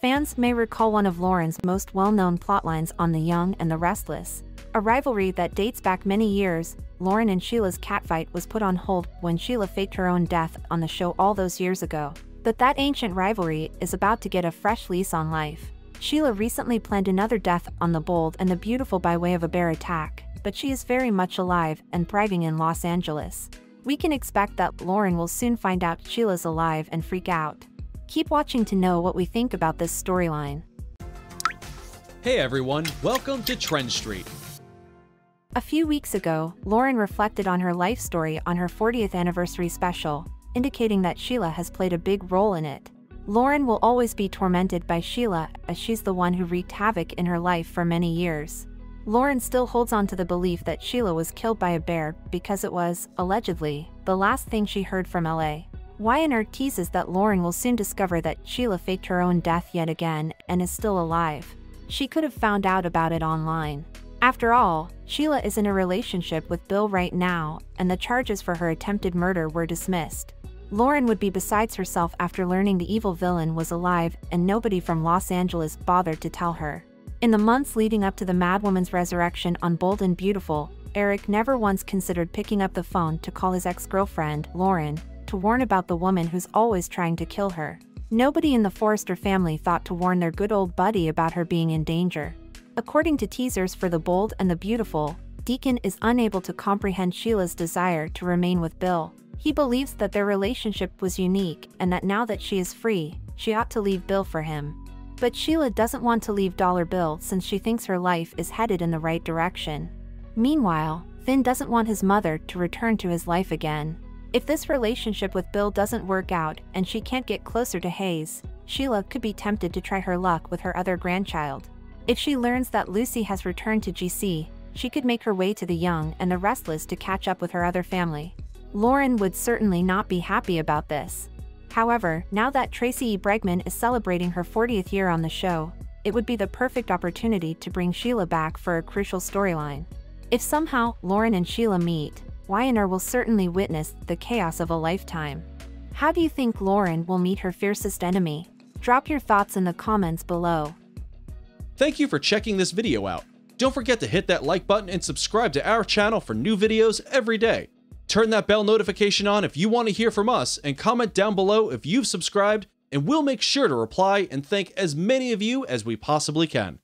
Fans may recall one of Lauren's most well-known plotlines on The Young and the Restless. A rivalry that dates back many years, Lauren and Sheila's catfight was put on hold when Sheila faked her own death on the show all those years ago. But that ancient rivalry is about to get a fresh lease on life. Sheila recently planned another death on the bold and the beautiful by way of a bear attack, but she is very much alive and thriving in Los Angeles. We can expect that Lauren will soon find out Sheila's alive and freak out. Keep watching to know what we think about this storyline. Hey everyone, welcome to Trend Street. A few weeks ago, Lauren reflected on her life story on her 40th anniversary special, indicating that Sheila has played a big role in it. Lauren will always be tormented by Sheila as she's the one who wreaked havoc in her life for many years. Lauren still holds on to the belief that Sheila was killed by a bear because it was, allegedly, the last thing she heard from LA. YNR teases that Lauren will soon discover that Sheila faked her own death yet again and is still alive. She could have found out about it online. After all, Sheila is in a relationship with Bill right now, and the charges for her attempted murder were dismissed. Lauren would be besides herself after learning the evil villain was alive and nobody from Los Angeles bothered to tell her. In the months leading up to the madwoman's resurrection on Bold and Beautiful, Eric never once considered picking up the phone to call his ex-girlfriend, Lauren, to warn about the woman who's always trying to kill her. Nobody in the Forrester family thought to warn their good old buddy about her being in danger. According to teasers for The Bold and the Beautiful, Deacon is unable to comprehend Sheila's desire to remain with Bill. He believes that their relationship was unique and that now that she is free, she ought to leave Bill for him. But Sheila doesn't want to leave Dollar Bill since she thinks her life is headed in the right direction. Meanwhile, Finn doesn't want his mother to return to his life again. If this relationship with Bill doesn't work out and she can't get closer to Hayes, Sheila could be tempted to try her luck with her other grandchild. If she learns that Lucy has returned to GC, she could make her way to the young and the restless to catch up with her other family. Lauren would certainly not be happy about this. However, now that Tracey E. Bregman is celebrating her 40th year on the show, it would be the perfect opportunity to bring Sheila back for a crucial storyline. If somehow Lauren and Sheila meet, YNR will certainly witness the chaos of a lifetime. How do you think Lauren will meet her fiercest enemy? Drop your thoughts in the comments below. Thank you for checking this video out. Don't forget to hit that like button and subscribe to our channel for new videos every day. Turn that bell notification on if you want to hear from us and comment down below if you've subscribed and we'll make sure to reply and thank as many of you as we possibly can.